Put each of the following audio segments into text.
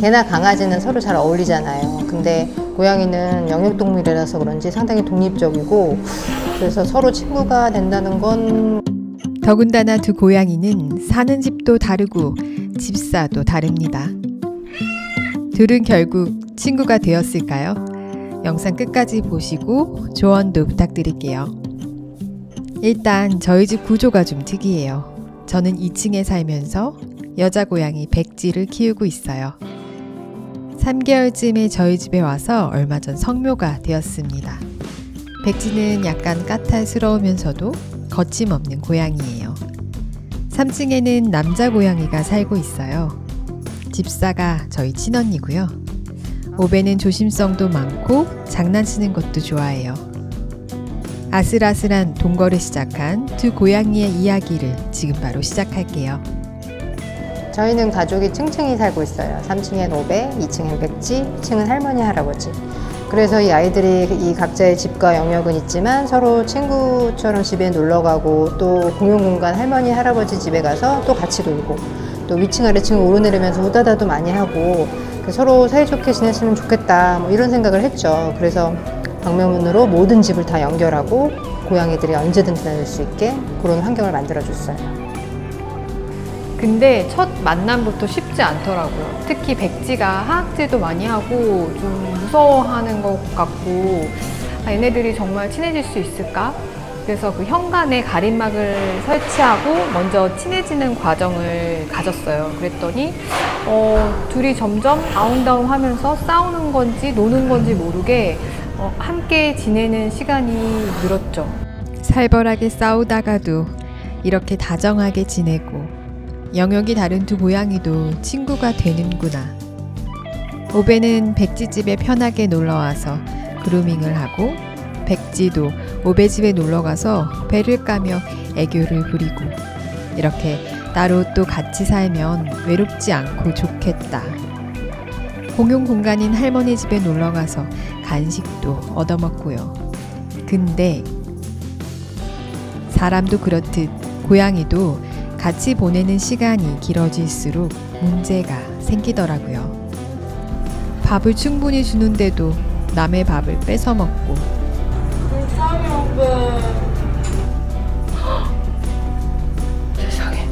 개나 강아지는 서로 잘 어울리잖아요. 근데 고양이는 영역동물이라서 그런지 상당히 독립적이고 그래서 서로 친구가 된다는 건 더군다나 두 고양이는 사는 집도 다르고 집사도 다릅니다. 둘은 결국 친구가 되었을까요? 영상 끝까지 보시고 조언도 부탁드릴게요. 일단 저희 집 구조가 좀 특이해요. 저는 2층에 살면서 여자 고양이 백지를 키우고 있어요. 3개월쯤에 저희 집에 와서 얼마 전 성묘가 되었습니다. 백지는 약간 까탈스러우면서도 거침없는 고양이에요. 3층에는 남자 고양이가 살고 있어요. 집사가 저희 친언니고요. 오베는 조심성도 많고 장난치는 것도 좋아해요. 아슬아슬한 동거를 시작한 두 고양이의 이야기를 지금 바로 시작할게요. 저희는 가족이 층층이 살고 있어요. 3층엔 오배, 2층엔 백지, 1층은 할머니, 할아버지. 그래서 이 아이들이 이 각자의 집과 영역은 있지만 서로 친구처럼 집에 놀러 가고 또 공용 공간 할머니, 할아버지 집에 가서 또 같이 놀고 또 위층 아래층 오르내리면서 우다다도 많이 하고 서로 사이좋게 지냈으면 좋겠다 뭐 이런 생각을 했죠. 그래서 방명문으로 모든 집을 다 연결하고 고양이들이 언제든지 다닐 수 있게 그런 환경을 만들어 줬어요. 근데 첫 만남부터 쉽지 않더라고요. 특히 백지가 하악질도 많이 하고 좀 무서워하는 것 같고 아, 얘네들이 정말 친해질 수 있을까? 그래서 그 현관에 가림막을 설치하고 먼저 친해지는 과정을 가졌어요. 그랬더니 어, 둘이 점점 아웅다웅 하면서 싸우는 건지 노는 건지 모르게 어, 함께 지내는 시간이 늘었죠. 살벌하게 싸우다가도 이렇게 다정하게 지내고 영역이 다른 두 고양이도 친구가 되는구나. 오베는 백지집에 편하게 놀러와서 그루밍을 하고 백지도 오베 집에 놀러가서 배를 까며 애교를 부리고 이렇게 따로 또 같이 살면 외롭지 않고 좋겠다. 공용 공간인 할머니 집에 놀러가서 간식도 얻어먹고요. 근데 사람도 그렇듯 고양이도 같이 보내는 시간이 길어질수록 문제가 생기더라고요. 밥을 충분히 주는데도 남의 밥을 뺏어 먹고 세상에.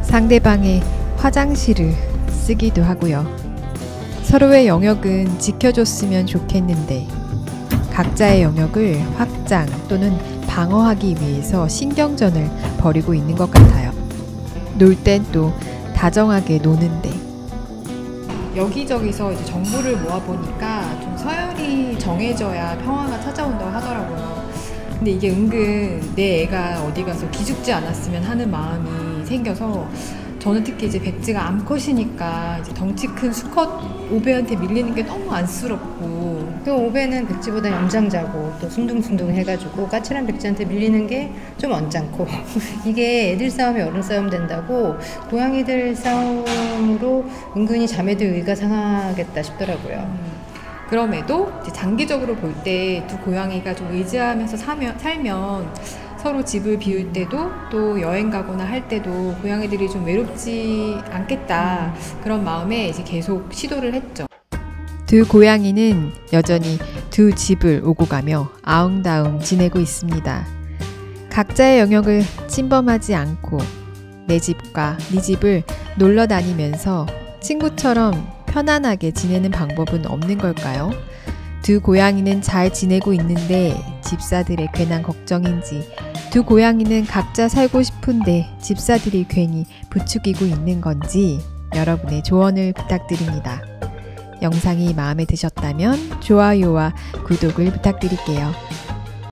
상대방의 화장실을 쓰기도 하고요. 서로의 영역은 지켜줬으면 좋겠는데 각자의 영역을 확장 또는 방어하기 위해서 신경전을 벌이고 있는 것 같아요. 놀 땐 또 다정하게 노는데 여기저기서 이제 정보를 모아보니까 좀 서열이 정해져야 평화가 찾아온다고 하더라고요. 근데 이게 은근 내 애가 어디 가서 기죽지 않았으면 하는 마음이 생겨서 저는 특히 이제 백지가 암컷이니까 이제 덩치 큰 수컷 오배한테 밀리는 게 너무 안쓰럽고 또 오배는 백지보다 염장자고 또 숭둥숭둥 해가지고 까칠한 백지한테 밀리는 게 좀 언짢고 이게 애들 싸움이 어른 싸움 된다고 고양이들 싸움으로 은근히 자매들 의가 상하겠다 싶더라고요. 그럼에도 장기적으로 볼 때 두 고양이가 좀 의지하면서 사면, 살면 서로 집을 비울 때도 또 여행 가거나 할 때도 고양이들이 좀 외롭지 않겠다 그런 마음에 이제 계속 시도를 했죠. 두 고양이는 여전히 두 집을 오고 가며 아웅다웅 지내고 있습니다. 각자의 영역을 침범하지 않고 내 집과 네 집을 놀러 다니면서 친구처럼 편안하게 지내는 방법은 없는 걸까요? 두 고양이는 잘 지내고 있는데 집사들의 괜한 걱정인지 두 고양이는 각자 살고 싶은데 집사들이 괜히 부추기고 있는 건지 여러분의 조언을 부탁드립니다. 영상이 마음에 드셨다면 좋아요와 구독을 부탁드릴게요.